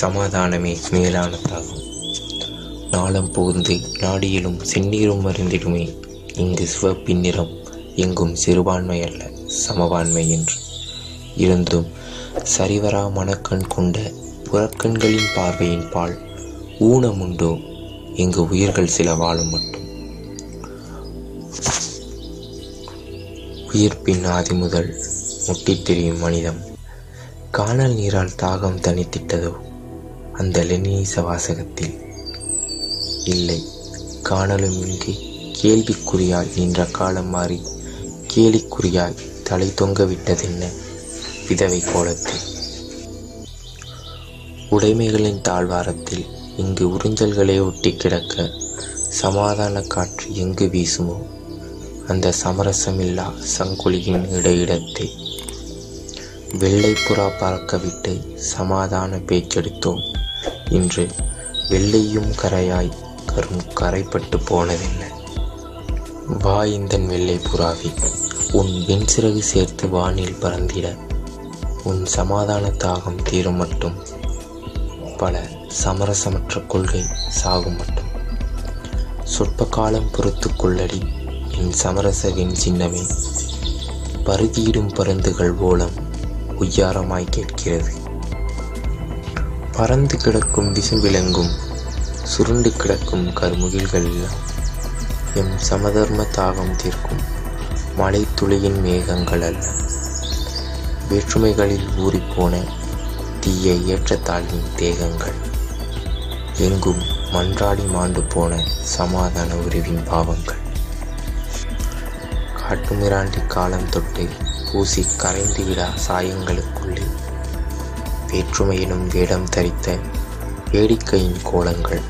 சமாதானமே மேலானதாகும். நாளம் புகுந்து நாடியிலும் செந்நீரும் மருந்திடுமே இங்கு சிவப்பின் நிறம் எங்கும் சிறுபான்மை அல்ல சமபான்மை என்று. இருந்தும் சரிவரா மனக்கண் கொண்ட புறக்கண்களின் பார்வையின் பால் ஊனமுண்டோ? இங்கு உயிர்கள் சில வாழும் மட்டும். உயிர்ப்பின் ஆதி முதல் முட்டித் திரியும் மனிதம். காணல் நீரால் தாகம் தனித்திட்டதோ அந்த லெனினீச வாசகத்தில். இல்லை காணலும் கேள்விக்குறியாய் நின்ற காலம் மாறி கேலிக்குறியாய் தலை தொங்க விட்டதென்ன? விதவை கோலத்தில். உடைமைகளின் தாழ்வாரத்தில் இங்கு உறிஞ்சல்களே ஒட்டி கிடக்க சமாதான காற்று எங்கு வீசுமோ? அந்த சமரசமில்லா சங்குலியின் இடையிடத்தை வெள்ளை புறா பறக்கவிட்டு சமாதான பேச்செடுத்தோம். இன்று வெள்ளையும் கரையாய் கரும் கரைப்பட்டு போனதென்ன? வா இந்தன் வெள்ளை புறாவி உன் வெண்சிறகு சேர்த்து வானில் பறந்திட உன் சமாதான தாகம் தீரும் மட்டும் பல சமரசமற்ற கொள்கை சாகும் மட்டும். சொற்ப காலம் பொறுத்து கொள்ளடி என் சமரச வெண் சின்னமே பருதியிடும் பருந்துகள் ஓலம் உய்யாரமாய் கேட்கிறது. பறந்து கிடக்கும் விசும்பிலங்கும் சுருண்டு கிடக்கும் கருமுகில்கள் எல்லாம் எம் சமதர்ம தாகம் தீர்க்கும் மலை துளியின் மேகங்கள் அல்ல. வேற்றுமைகளில் ஊறிப்போன தீய ஏற்றத்தாழ்வின் தேகங்கள் எங்கும் மன்றாடி மாண்டு போன சமாதான உருவின் பாவங்கள். காட்டுமிராண்டி காலம் தொட்டு பூசி கரைந்து விடா சாயங்களுக்குள்ளே வேற்றுமையினும் வேடம் தரித்த வேடிக்கையின் கோலங்கள்.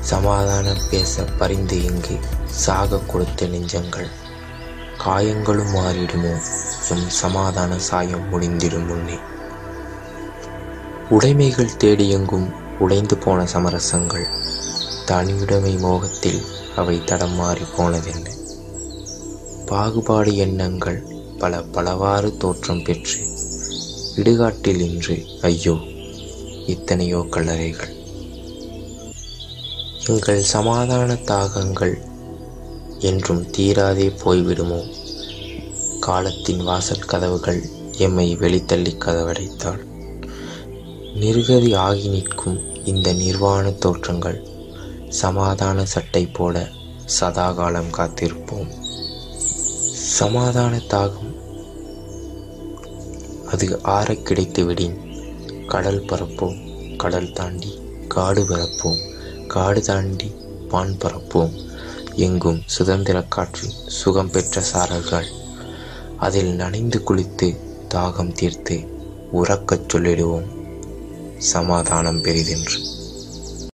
சமாதானம் பேச பரிந்து இங்கு சாக கொடுத்த நெஞ்சங்கள். காயங்களும் மாறிடுமோ? உன் சமாதான சாயம் முடிந்திடும் முன்னே. உடைமைகள் தேடியெங்கும் உடைந்து போன சமரசங்கள். தனியுடைமை மோகத்தில் அவை தடம் மாறி போனதென்ன? பாகுபாடு எண்ணங்கள் பல பலவாறு தோற்றம் பெற்று இடுகாட்டில் இன்று ஐயோ இத்தனையோ கல்லறைகள் எங்கள் சமாதான தாகங்கள் என்றும் தீராதே போய்விடுமோ? காலத்தின் வாசல் கதவுகள் எம்மை வெளித்தள்ளி கதவடைத்தாள். நிர்கதி ஆகி நிற்கும் இந்த நிர்வாண தோற்றங்கள் சமாதான சட்டை போல சதாகாலம் காத்திருப்போம். சமாதான தாகம் அது ஆற கிடைத்து விடின். கடல் பரப்போம் கடல் தாண்டி காடு பரப்போம் காடு தாண்டி பான் பரப்போம். எங்கும் சுதந்திர காற்றில் சுகம் பெற்ற சாரல்கள். அதில் நனைந்து குளித்து தாகம் தீர்த்து உறக்கச் சொல்லிடுவோம். சமாதானம் பெரிதென்று.